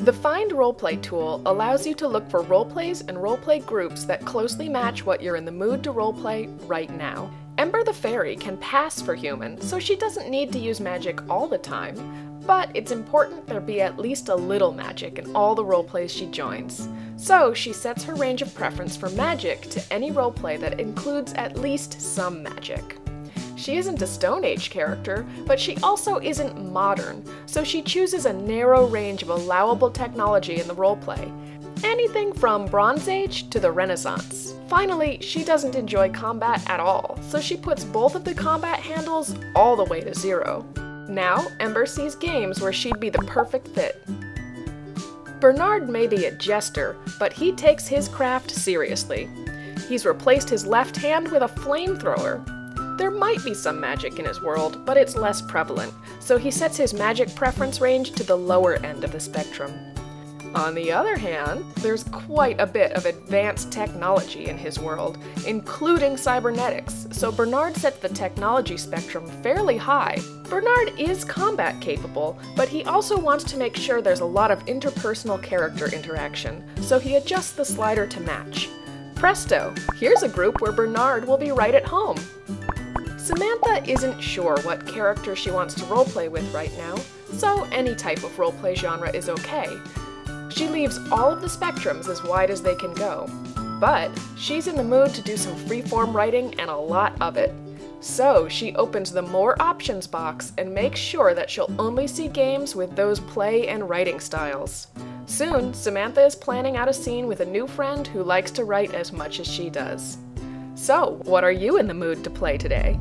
The Find Roleplay tool allows you to look for roleplays and roleplay groups that closely match what you're in the mood to roleplay right now. Ember the Fairy can pass for human, so she doesn't need to use magic all the time, but it's important there be at least a little magic in all the roleplays she joins. So she sets her range of preference for magic to any roleplay that includes at least some magic. She isn't a Stone Age character, but she also isn't modern, so she chooses a narrow range of allowable technology in the roleplay. Anything from Bronze Age to the Renaissance. Finally, she doesn't enjoy combat at all, so she puts both of the combat handles all the way to zero. Now, Ember sees games where she'd be the perfect fit. Bernard may be a jester, but he takes his craft seriously. He's replaced his left hand with a flamethrower, there might be some magic in his world, but it's less prevalent, so he sets his magic preference range to the lower end of the spectrum. On the other hand, there's quite a bit of advanced technology in his world, including cybernetics, so Bernard sets the technology spectrum fairly high. Bernard is combat capable, but he also wants to make sure there's a lot of interpersonal character interaction, so he adjusts the slider to match. Presto! Here's a group where Bernard will be right at home. Samantha isn't sure what character she wants to roleplay with right now, so any type of roleplay genre is okay. She leaves all of the spectrums as wide as they can go, but she's in the mood to do some freeform writing and a lot of it. So she opens the More Options box and makes sure that she'll only see games with those play and writing styles. Soon, Samantha is planning out a scene with a new friend who likes to write as much as she does. So, what are you in the mood to play today?